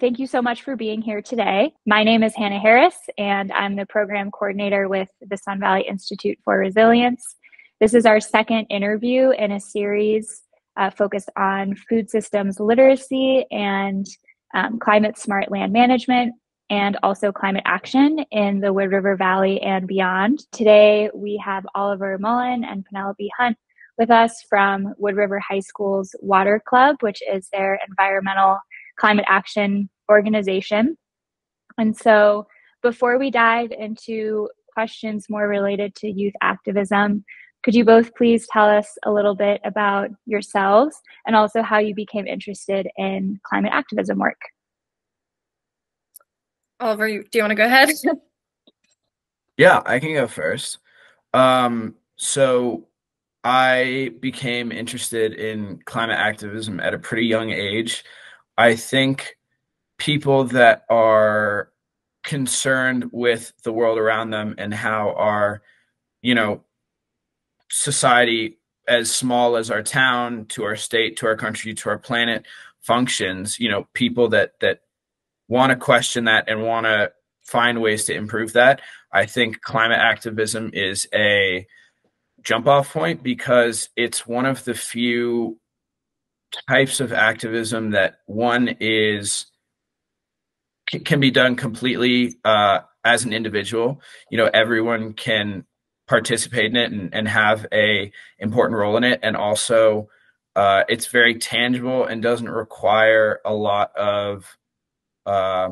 Thank you so much for being here today. My name is Hannah Harris, and I'm the program coordinator with the Sun Valley Institute for Resilience. This is our second interview in a series uh, focused on food systems literacy and um, climate smart land management and also climate action in the Wood River Valley and beyond. Today, we have Oliver Mullen and Penelope Hunt with us from Wood River High School's Water Club, which is their environmental climate action organization. And so, before we dive into questions more related to youth activism, could you both please tell us a little bit about yourselves and also how you became interested in climate activism work? Oliver, do you want to go ahead? yeah, I can go first. Um, so I became interested in climate activism at a pretty young age. I think people that are concerned with the world around them and how our, you know, society as small as our town to our state to our country to our planet functions, you know, people that that want to question that and want to find ways to improve that. I think climate activism is a jump off point because it's one of the few types of activism that one is can be done completely uh, as an individual. You know, everyone can participate in it and, and have a important role in it, and also uh, it's very tangible and doesn't require a lot of uh,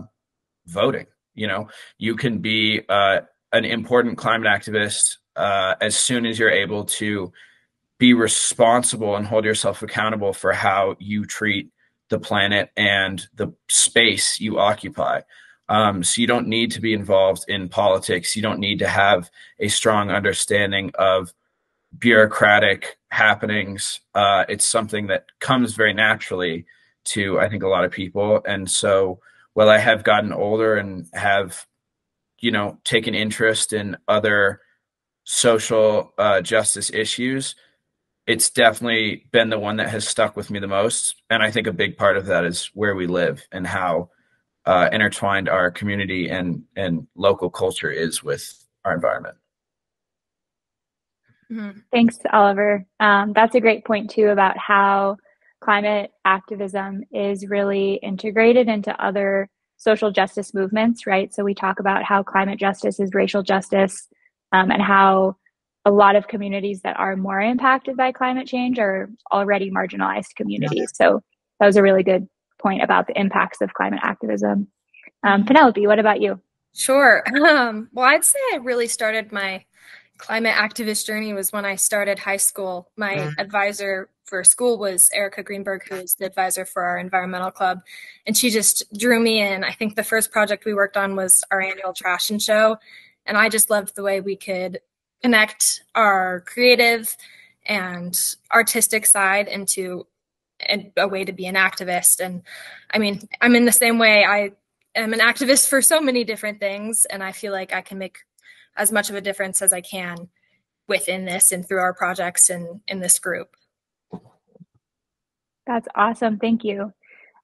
voting. You know, you can be uh, an important climate activist uh, as soon as you're able to be responsible and hold yourself accountable for how you treat the planet and the space you occupy. Um, so you don't need to be involved in politics. You don't need to have a strong understanding of bureaucratic happenings. Uh, it's something that comes very naturally to, I think, a lot of people. And so, while I have gotten older and have, you know, taken interest in other social uh, justice issues, it's definitely been the one that has stuck with me the most. And I think a big part of that is where we live and how uh, intertwined our community and and local culture is with our environment. Mm-hmm. Thanks, Oliver. Um, that's a great point too about how climate activism is really integrated into other social justice movements, right? So we talk about how climate justice is racial justice, um, and how a lot of communities that are more impacted by climate change are already marginalized communities. So that was a really good point about the impacts of climate activism. Um, Penelope, what about you? Sure. Um, well, I'd say I really started my climate activist journey was when I started high school. My mm. advisor for school was Erica Greenberg, who is the advisor for our environmental club. And she just drew me in. I think the first project we worked on was our annual trashion show. And I just loved the way we could connect our creative and artistic side into a way to be an activist. And I mean, I'm in the same way. I am an activist for so many different things, and I feel like I can make as much of a difference as I can within this and through our projects and in this group. That's awesome. Thank you.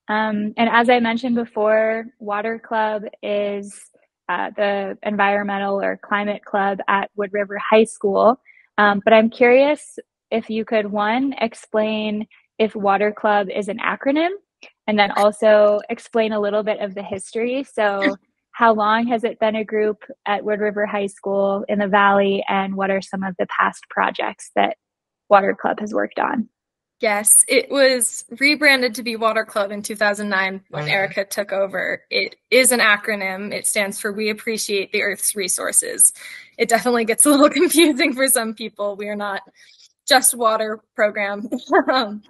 Um, and as I mentioned before, Water Club is uh, the environmental or climate club at Wood River High School. Um, but I'm curious if you could, one, explain if Water Club is an acronym, and then also explain a little bit of the history. So, how long has it been a group at Wood River High School in the Valley, and what are some of the past projects that Water Club has worked on? Yes, it was rebranded to be Water Club in 2009 when Erica took over. It is an acronym. It stands for We Appreciate the Earth's Resources. It definitely gets a little confusing for some people. We are not just water program.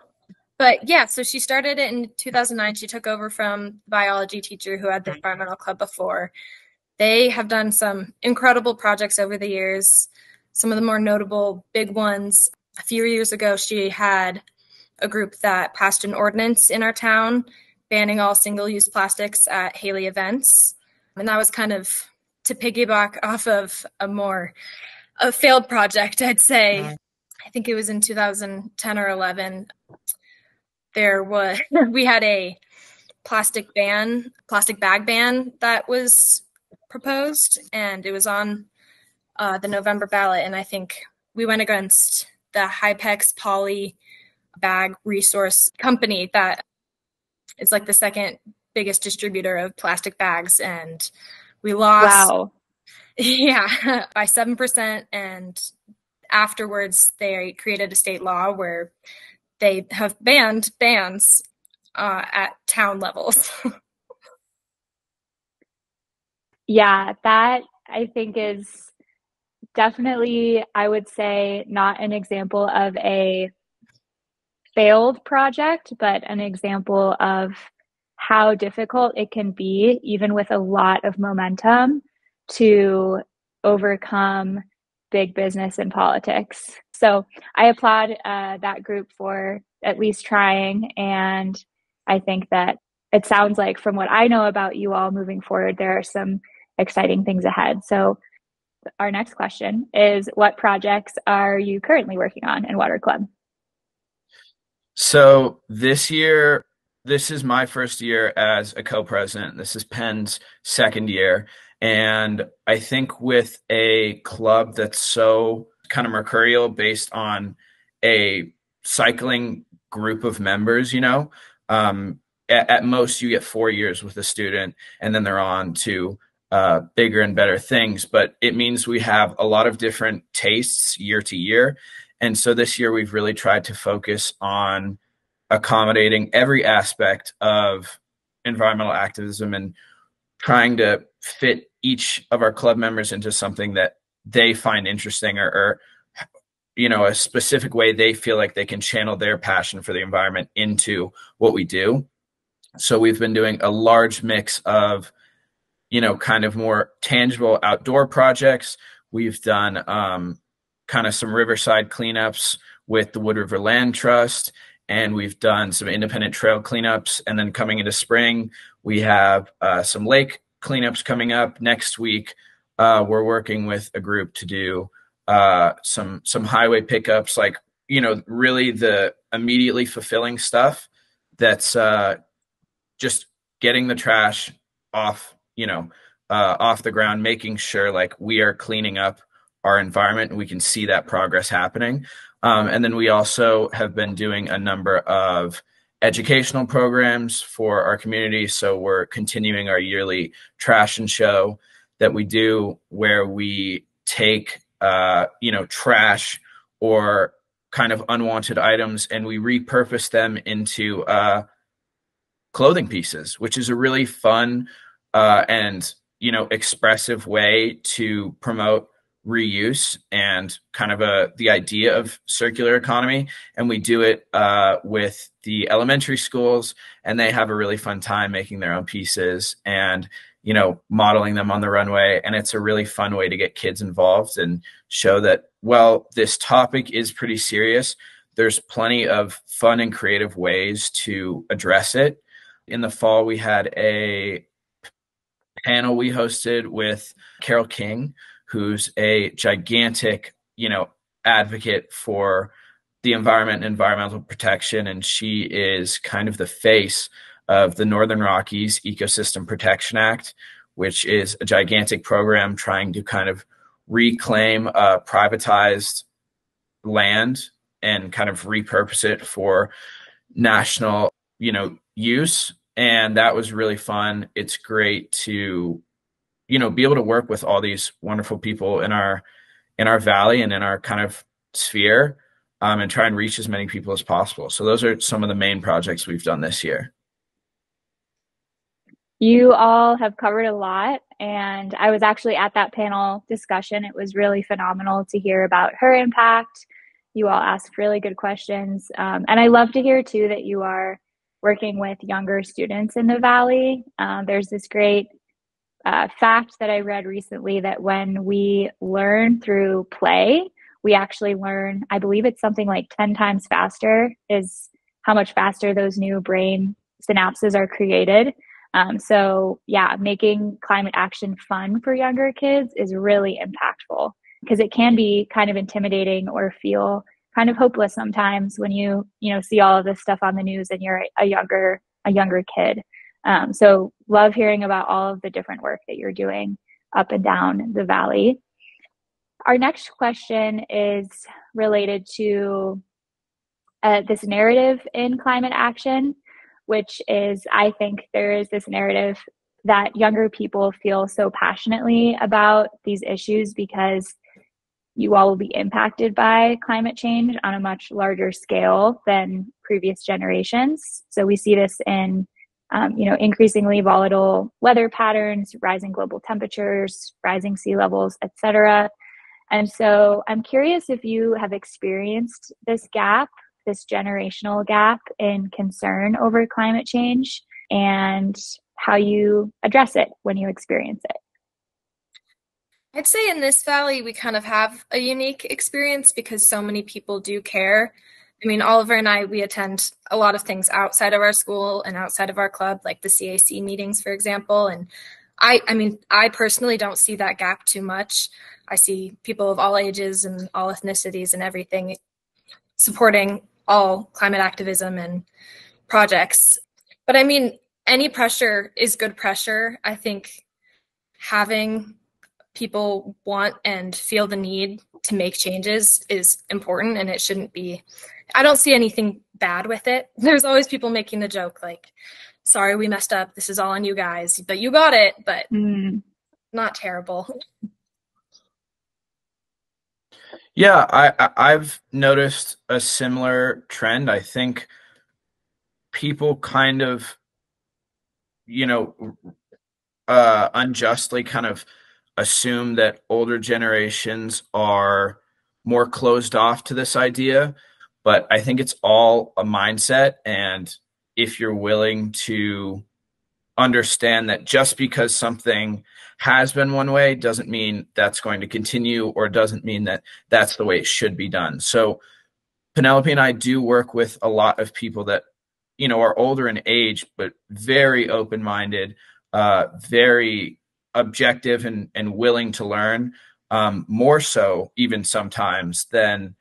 But yeah, so she started it in 2009. She took over from the biology teacher who had the mm-hmm. environmental club before. They have done some incredible projects over the years. Some of the more notable big ones. A few years ago, she had a group that passed an ordinance in our town banning all single use plastics at Hailey events. And that was kind of to piggyback off of a more a failed project, I'd say. I think it was in 2010 or 11. There was we had a plastic ban, plastic bag ban that was proposed, and it was on uh, the November ballot. And I think we went against the Hilex Poly bag resource company that is like the second biggest distributor of plastic bags, and we lost. Wow. Yeah, by seven percent, and afterwards they created a state law where they have banned bans uh, at town levels. yeah, that I think is definitely, I would say, not an example of a failed project, but an example of how difficult it can be, even with a lot of momentum, to overcome big business and politics. So I applaud uh, that group for at least trying. And I think that it sounds like, from what I know about you all moving forward, there are some exciting things ahead. So our next question is What projects are you currently working on in Water Club? So this year, this is my first year as a co-president. This is Penn's second year. And I think with a club that's so kind of mercurial based on a cycling group of members, you know, um, at, at, most you get four years with a student and then they're on to uh, bigger and better things. But it means we have a lot of different tastes year to year. And so this year we've really tried to focus on accommodating every aspect of environmental activism and trying to fit each of our club members into something that they find interesting or, or you know a specific way they feel like they can channel their passion for the environment into what we do. So we've been doing a large mix of you know kind of more tangible outdoor projects. We've done um, kind of some riverside cleanups with the wood river land trust and we've done some independent trail cleanups and then coming into spring we have uh, some lake cleanups coming up next week. Uh, we're working with a group to do uh, some some highway pickups, like you know, really the immediately fulfilling stuff. That's uh, just getting the trash off, you know, uh, off the ground, making sure like we are cleaning up our environment and we can see that progress happening. Um, and then we also have been doing a number of educational programs for our community. So we're continuing our yearly trashion show that we do where we take uh, you know trash or kind of unwanted items and we repurpose them into uh, clothing pieces, which is a really fun uh, and you know expressive way to promote reuse and kind of a the idea of circular economy. And we do it uh, with the elementary schools and they have a really fun time making their own pieces and you know modeling them on the runway. And it's a really fun way to get kids involved and show that well this topic is pretty serious. There's plenty of fun and creative ways to address it. In the fall we had a panel we hosted with Carole King who's a gigantic, you know, advocate for the environment and environmental protection. And she is kind of the face of the Northern Rockies Ecosystem Protection Act, which is a gigantic program trying to kind of reclaim uh, privatized land and kind of repurpose it for national, you know, use. And that was really fun. It's great to you know be able to work with all these wonderful people in our in our valley and in our kind of sphere um, and try and reach as many people as possible. So those are some of the main projects we've done this year. You all have covered a lot and i was actually at that panel discussion. It was really phenomenal to hear about her impact. You all asked really good questions um, and i love to hear too that you are working with younger students in the valley. Um, there's this great uh, fact that I read recently that when we learn through play, we actually learn, I believe it's something like 10 times faster, is how much faster those new brain synapses are created. Um, so, yeah, making climate action fun for younger kids is really impactful because it can be kind of intimidating or feel kind of hopeless sometimes when you you know see all of this stuff on the news and you're a younger a younger kid Um, so, love hearing about all of the different work that you're doing up and down the valley. Our next question is related to uh, this narrative in climate action, which is I think there is this narrative that younger people feel so passionately about these issues because you all will be impacted by climate change on a much larger scale than previous generations. So we see this in um, you know increasingly volatile weather patterns, rising global temperatures, rising sea levels, etc. And so I'm curious if you have experienced this gap, this generational gap in concern over climate change and how you address it when you experience it. I'd say in this valley, we kind of have a unique experience because so many people do care. I mean, Oliver and I, we attend a lot of things outside of our school and outside of our club, like the CAC meetings, for example. And I, I mean, I personally don't see that gap too much. I see people of all ages and all ethnicities and everything supporting all climate activism and projects. But I mean, any pressure is good pressure. I think having people want and feel the need to make changes is important and it shouldn't be I don't see anything bad with it. There's always people making the joke like sorry we messed up. This is all on you guys, but you got it, but mm. not terrible. Yeah, I I've noticed a similar trend. I think people kind of you know uh unjustly kind of assume that older generations are more closed off to this idea, but I think it's all a mindset. And if you're willing to understand that just because something has been one way doesn't mean that's going to continue or doesn't mean that that's the way it should be done. So Penelope and I do work with a lot of people that you know are older in age but very open-minded, uh, very objective and, and willing to learn um, more so even sometimes than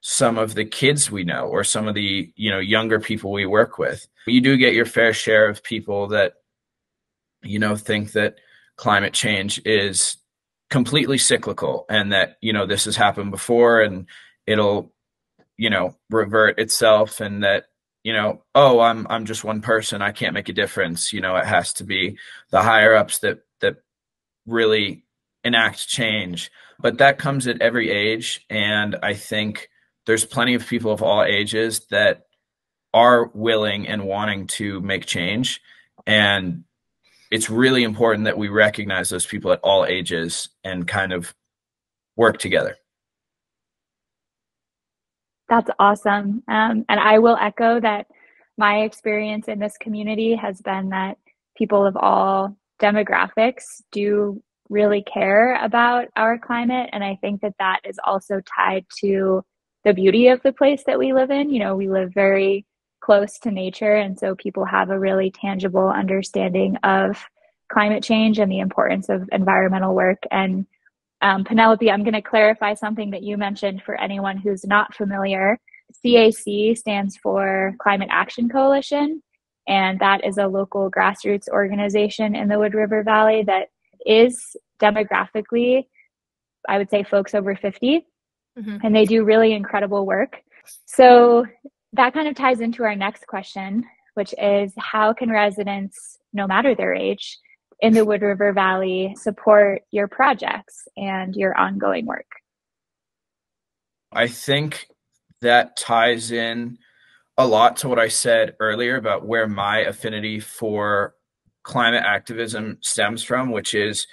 some of the kids we know or some of the you know younger people we work with. You do get your fair share of people that you know think that climate change is completely cyclical and that you know this has happened before and it'll you know revert itself and that you know oh i'm i'm just one person. I can't make a difference. You know it has to be the higher ups that that really enact change. But that comes at every age. And I think there's plenty of people of all ages that are willing and wanting to make change. And it's really important that we recognize those people at all ages and kind of work together. That's awesome. Um, and I will echo that my experience in this community has been that people of all demographics do really care about our climate. And I think that that is also tied to the beauty of the place that we live in. You know, we live very close to nature. And so people have a really tangible understanding of climate change and the importance of environmental work. And um, Penelope, I'm going to clarify something that you mentioned for anyone who's not familiar. CAC stands for Climate Action Coalition and that is a local grassroots organization in the Wood River Valley that is demographically, I would say, folks over 50, mm-hmm. and they do really incredible work. So that kind of ties into our next question, which is how can residents, no matter their age, in the Wood River Valley support your projects and your ongoing work? I think that ties in a lot to what I said earlier about where my affinity for climate activism stems from, which is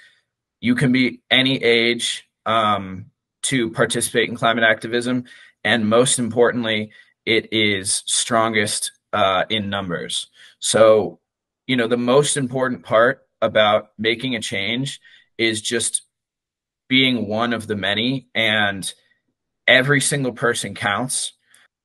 you can be any age um, to participate in climate activism. And most importantly, it is strongest uh, in numbers. So, you know, the most important part about making a change is just being one of the many, and every single person counts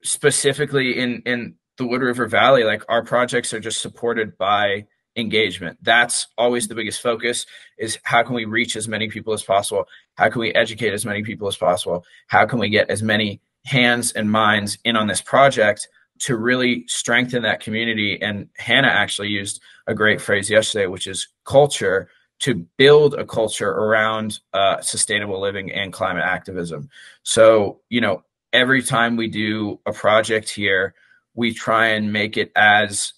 specifically in in the Wood River Valley, like our projects are just supported by engagement. That's always the biggest focus is how can we reach as many people as possible? How can we educate as many people as possible? How can we get as many hands and minds in on this project to really strengthen that community? And Hannah actually used a great phrase yesterday, which is culture to build a culture around uh, sustainable living and climate activism. So, you know, every time we do a project here, we try and make it as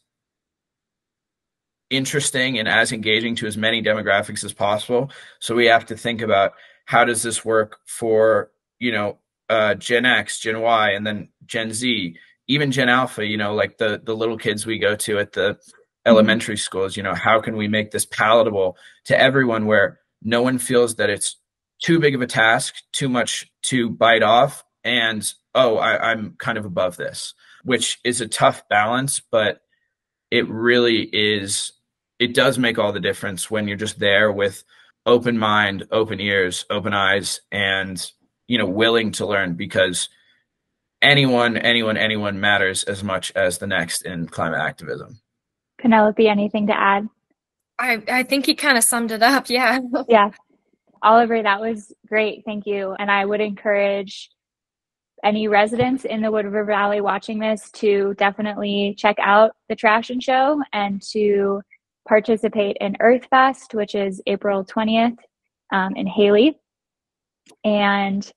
interesting and as engaging to as many demographics as possible. So we have to think about how does this work for, you know, uh, Gen X, Gen Y, and then Gen Z, even Gen Alpha, you know, like the the little kids we go to at the elementary schools, you know, how can we make this palatable to everyone where no one feels that it's too big of a task, too much to bite off, and oh, I, I'm kind of above this, which is a tough balance, but it really is it does make all the difference when you're just there with open mind, open ears, open eyes, and you know, willing to learn because anyone, anyone, anyone matters as much as the next in climate activism. Penelope, anything to add? I, I think he kind of summed it up. Yeah. yeah. Oliver, that was great. Thank you. And I would encourage any residents in the Wood River Valley watching this to definitely check out the Trashion Show and to participate in Earth Fest, which is April 20th um, in Hailey. And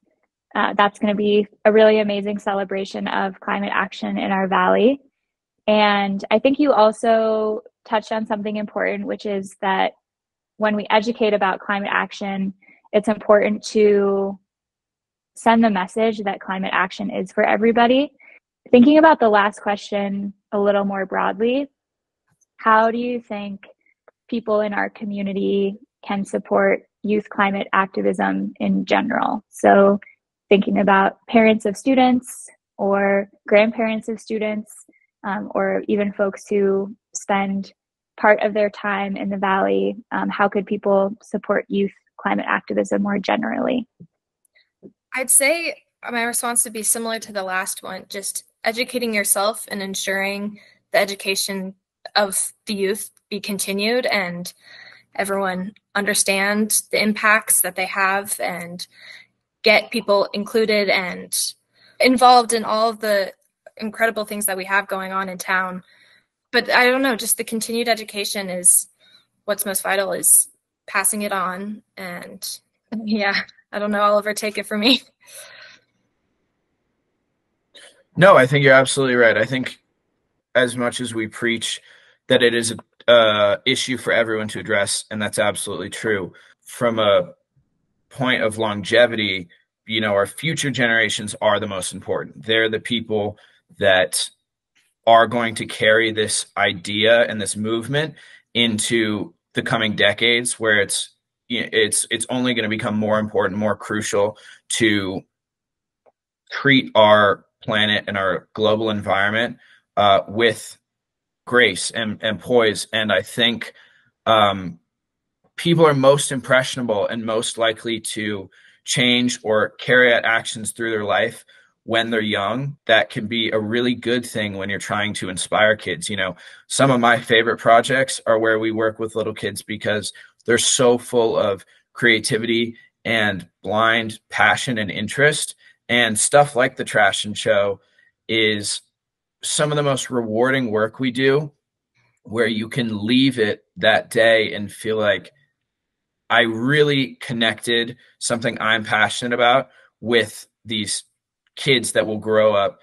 uh, that's going to be a really amazing celebration of climate action in our valley. And I think you also touched on something important, which is that when we educate about climate action, it's important to send the message that climate action is for everybody. Thinking about the last question a little more broadly, how do you think people in our community can support youth climate activism in general? So, thinking about parents of students or grandparents of students, um, or even folks who spend part of their time in the valley, um, how could people support youth climate activism more generally? I'd say my response would be similar to the last one just educating yourself and ensuring the education of the youth be continued and everyone understand the impacts that they have and get people included and involved in all of the incredible things that we have going on in town. But I don't know, just the continued education is what's most vital is passing it on and yeah, I don't know, Oliver, take it from me. No, I think you're absolutely right. I think as much as we preach that it is a uh, issue for everyone to address, and that's absolutely true. From a point of longevity, you know, our future generations are the most important. They're the people that are going to carry this idea and this movement into the coming decades, where it's it's it's only going to become more important, more crucial to treat our planet and our global environment uh, with grace and, and poise. And I think um, people are most impressionable and most likely to change or carry out actions through their life when they're young that can be a really good thing when you're trying to inspire kids you know some of my favorite projects are where we work with little kids because they're so full of creativity and blind passion and interest and stuff like the trashion show is some of the most rewarding work we do where you can leave it that day and feel like I really connected something I'm passionate about with these kids that will grow up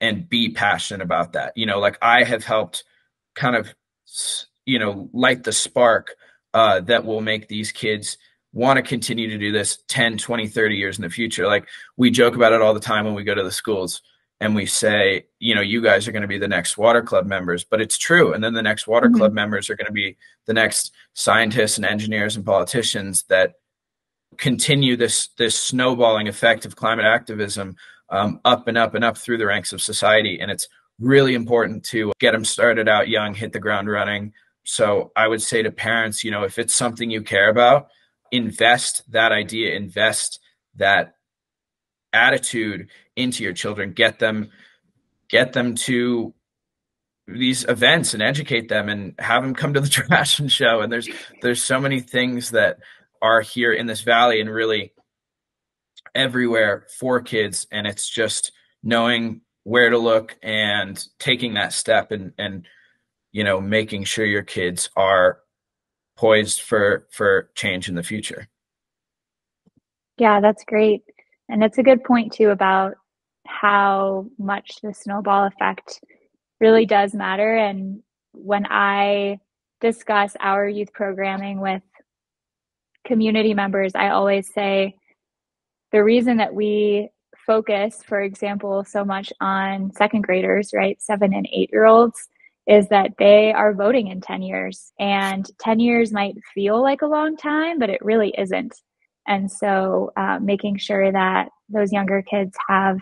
and be passionate about that. You know, like I have helped kind of, you know, light the spark uh, that will make these kids want to continue to do this 10, 20, 30 years in the future. Like we joke about it all the time when we go to the schools and we say, you know, you guys are going to be the next water club members, but it's true. And then the next water mm-hmm. club members are going to be the next scientists and engineers and politicians that continue this this snowballing effect of climate activism um, up and up and up through the ranks of society. And it's really important to get them started out young, hit the ground running. So I would say to parents, you know, if it's something you care about, invest that idea, invest that attitude into your children. Get them get them to these events and educate them and have them come to the trashion show. And there's there's so many things that are here in this valley and really everywhere for kids. And it's just knowing where to look and taking that step and and you know, making sure your kids are poised for for change in the future. Yeah, that's great. And it's a good point too about how much the snowball effect really does matter and when I discuss our youth programming with community members, I always say the reason that we focus, for example, so much on second graders, right, seven and eight year olds, is that they are voting in 10 years. And 10 years might feel like a long time, but it really isn't. And so, uh, making sure that those younger kids have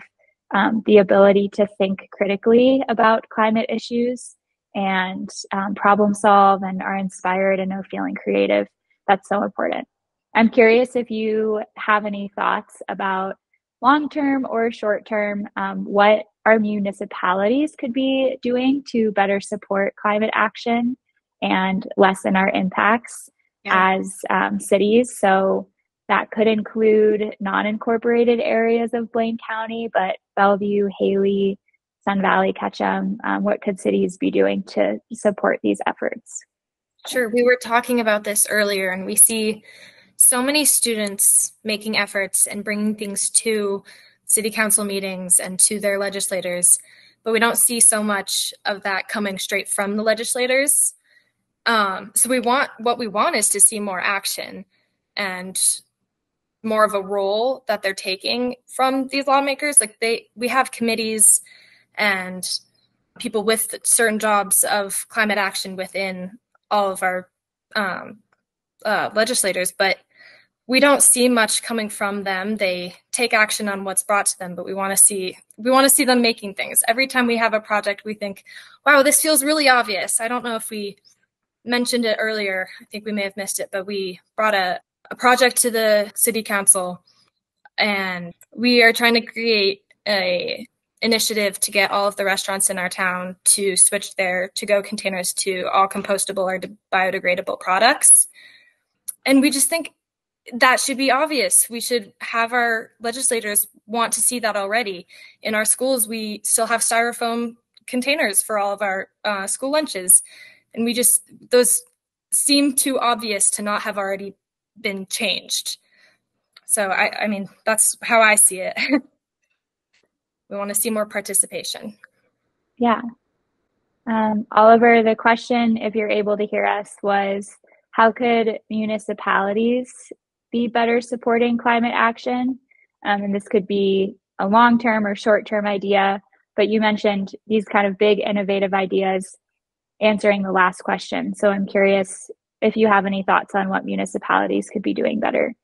um, the ability to think critically about climate issues and um, problem solve and are inspired and are feeling creative. That's so important. I'm curious if you have any thoughts about long term or short term, um, what our municipalities could be doing to better support climate action and lessen our impacts yeah. as um, cities. So that could include non incorporated areas of Blaine County, but Bellevue, Hailey, Sun Valley, Ketchum? Um, what could cities be doing to support these efforts? Sure. We were talking about this earlier, and we see so many students making efforts and bringing things to city council meetings and to their legislators, but we don't see so much of that coming straight from the legislators. Um, so we want what we want is to see more action and more of a role that they're taking from these lawmakers. Like they, we have committees and people with certain jobs of climate action within all of our um, uh, legislators, but we don't see much coming from them. They take action on what's brought to them, but we want to see we want to see them making things. Every time we have a project, we think, "Wow, this feels really obvious." I don't know if we mentioned it earlier. I think we may have missed it, but we brought a, a project to the city council, and we are trying to create a initiative to get all of the restaurants in our town to switch their to go containers to all compostable or biodegradable products. And we just think that should be obvious. We should have our legislators want to see that already. In our schools, we still have styrofoam containers for all of our uh, school lunches. And we just, those seem too obvious to not have already been changed. So, I, I mean, that's how I see it. we want to see more participation. Yeah. Um, Oliver, the question, if you're able to hear us, was how could municipalities be better supporting climate action? Um, and this could be a long term or short term idea, but you mentioned these kind of big innovative ideas answering the last question. So I'm curious if you have any thoughts on what municipalities could be doing better.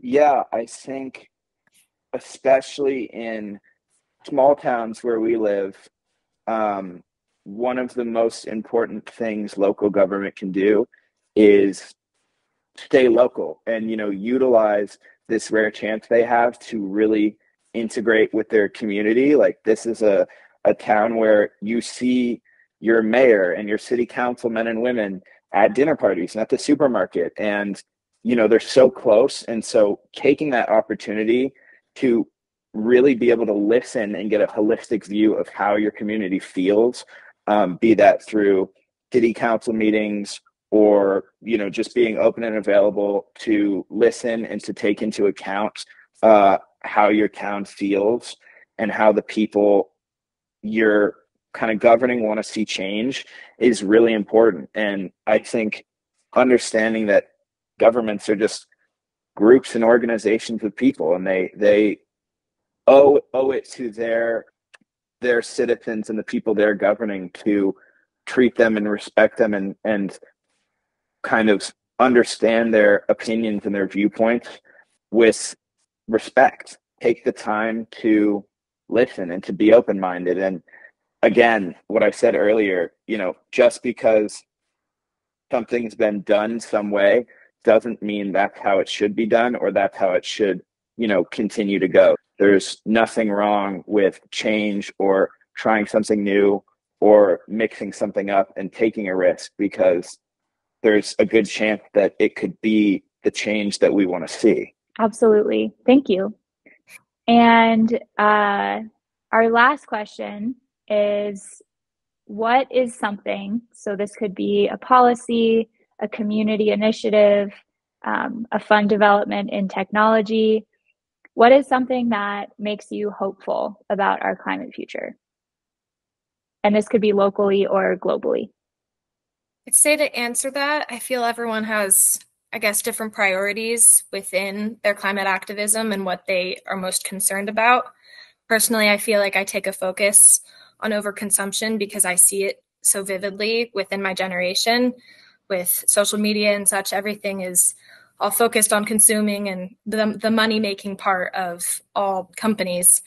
Yeah, I think especially in small towns where we live, um, one of the most important things local government can do is stay local and you know utilize this rare chance they have to really integrate with their community. Like this is a, a town where you see your mayor and your city council men and women at dinner parties and at the supermarket. And you know they're so close. And so taking that opportunity to really be able to listen and get a holistic view of how your community feels, um, be that through city council meetings or you know just being open and available to listen and to take into account uh, how your town feels and how the people you're kind of governing want to see change is really important. And i think understanding that governments are just groups and organizations of people and they they owe owe it to their their citizens and the people they're governing to treat them and respect them and and kind of understand their opinions and their viewpoints with respect take the time to listen and to be open minded and again what i said earlier you know just because something's been done some way doesn't mean that's how it should be done or that's how it should, you know, continue to go. There's nothing wrong with change or trying something new or mixing something up and taking a risk because there's a good chance that it could be the change that we want to see. Absolutely. Thank you. And uh, our last question is what is something, so this could be a policy, a community initiative, um, a fund development in technology. What is something that makes you hopeful about our climate future? And this could be locally or globally. I'd say to answer that, I feel everyone has, I guess, different priorities within their climate activism and what they are most concerned about. Personally, I feel like I take a focus on overconsumption because I see it so vividly within my generation with social media and such. Everything is all focused on consuming and the, the money making part of all companies.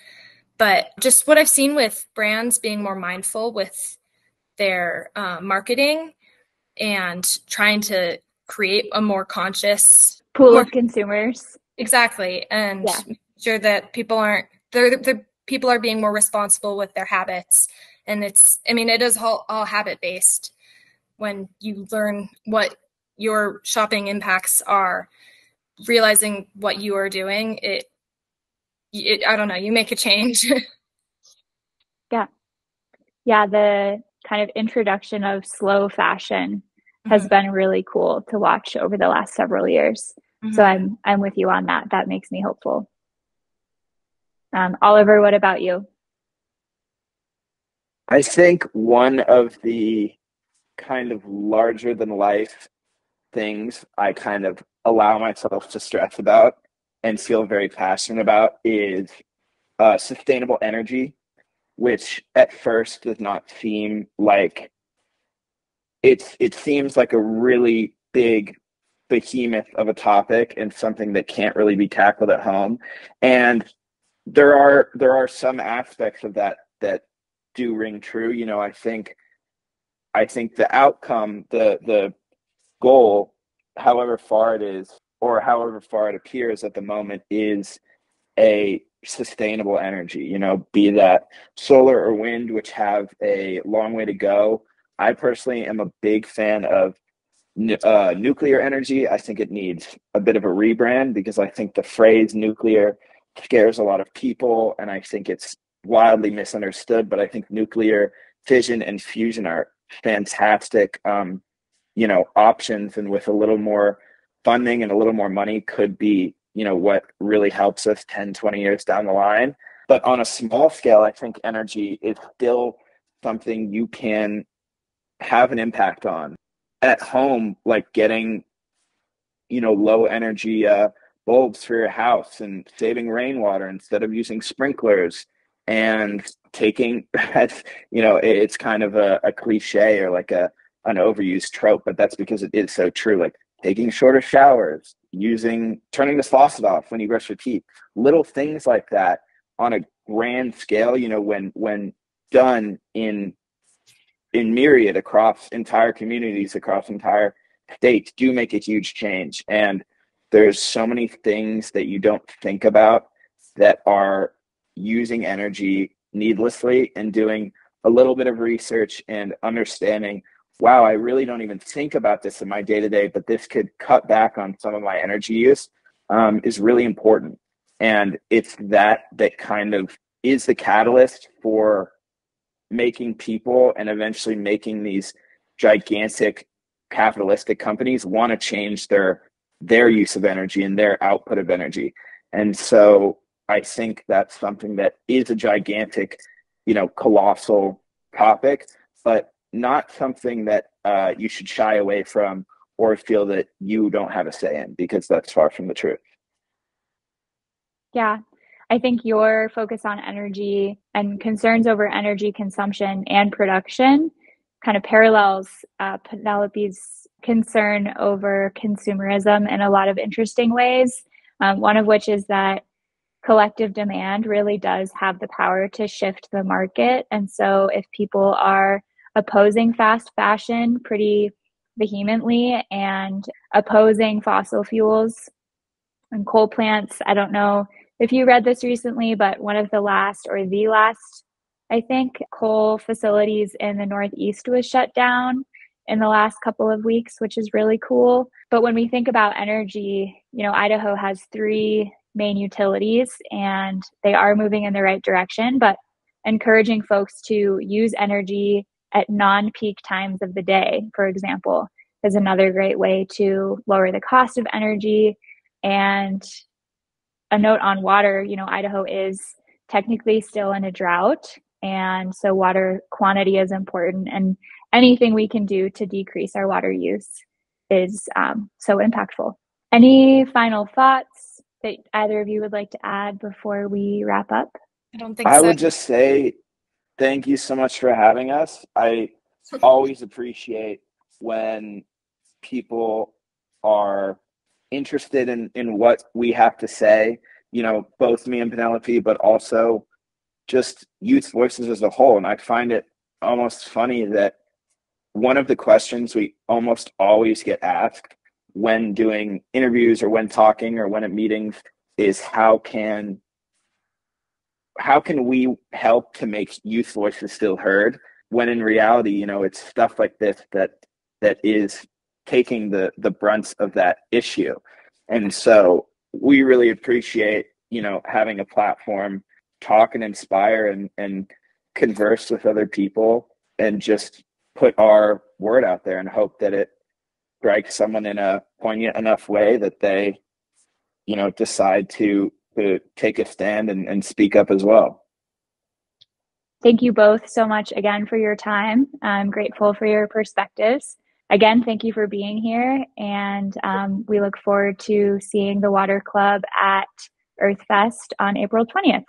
But just what I've seen with brands being more mindful with their uh, marketing and trying to create a more conscious pool more, of consumers. Exactly. And yeah. sure that people aren't, they're, they're, people are being more responsible with their habits. And it's, I mean, it is all, all habit based when you learn what your shopping impacts are realizing what you are doing it, it i don't know you make a change yeah yeah the kind of introduction of slow fashion has mm-hmm. been really cool to watch over the last several years mm-hmm. so i'm i'm with you on that that makes me hopeful um, oliver what about you i think one of the kind of larger than life things I kind of allow myself to stress about and feel very passionate about is uh, sustainable energy, which at first does not seem like it's it seems like a really big behemoth of a topic and something that can't really be tackled at home. And there are there are some aspects of that that do ring true. You know, I think I think the outcome, the the goal, however far it is, or however far it appears at the moment, is a sustainable energy. You know, be that solar or wind, which have a long way to go. I personally am a big fan of uh, nuclear energy. I think it needs a bit of a rebrand because I think the phrase nuclear scares a lot of people, and I think it's wildly misunderstood. But I think nuclear fission and fusion are fantastic, um, you know, options, and with a little more funding and a little more money, could be, you know, what really helps us 10, 20 years down the line. But on a small scale, I think energy is still something you can have an impact on at home, like getting, you know, low energy uh, bulbs for your house and saving rainwater instead of using sprinklers and taking you know it's kind of a, a cliche or like a an overused trope but that's because it is so true. Like taking shorter showers using turning the faucet off when you brush your teeth little things like that on a grand scale you know when when done in in myriad across entire communities across entire states do make a huge change. And there's so many things that you don't think about that are using energy needlessly and doing a little bit of research and understanding wow i really don't even think about this in my day to day but this could cut back on some of my energy use um, is really important. And it's that that kind of is the catalyst for making people and eventually making these gigantic capitalistic companies want to change their their use of energy and their output of energy and so I think that's something that is a gigantic, you know, colossal topic, but not something that uh, you should shy away from or feel that you don't have a say in because that's far from the truth. Yeah. I think your focus on energy and concerns over energy consumption and production kind of parallels uh, Penelope's concern over consumerism in a lot of interesting ways. Um, one of which is that collective demand really does have the power to shift the market. And so if people are opposing fast fashion pretty vehemently and opposing fossil fuels and coal plants, I don't know if you read this recently, but one of the last or the last, I think, coal facilities in the Northeast was shut down in the last couple of weeks, which is really cool. But when we think about energy, you know, Idaho has three main utilities and they are moving in the right direction but encouraging folks to use energy at non peak times of the day, for example, is another great way to lower the cost of energy. And a note on water you know, Idaho is technically still in a drought. And so water quantity is important. And anything we can do to decrease our water use is um, so impactful. Any final thoughts that either of you would like to add before we wrap up? I don't think I so. would just say thank you so much for having us. I always appreciate when people are interested in, in what we have to say, you know, both me and Penelope, but also just youth voices as a whole. And I find it almost funny that one of the questions we almost always get asked when doing interviews or when talking or when at meetings is how can how can we help to make youth voices still heard when in reality you know it's stuff like this that that is taking the the brunt of that issue and so we really appreciate you know having a platform talk and inspire and and converse with other people and just put our word out there and hope that it strikes someone in a poignant enough way that they you know decide to to take a stand and, and speak up as well Thank you both so much again for your time. I'm grateful for your perspectives. Again, thank you for being here, and um, we look forward to seeing the Water Club at Earthfest on April 20th.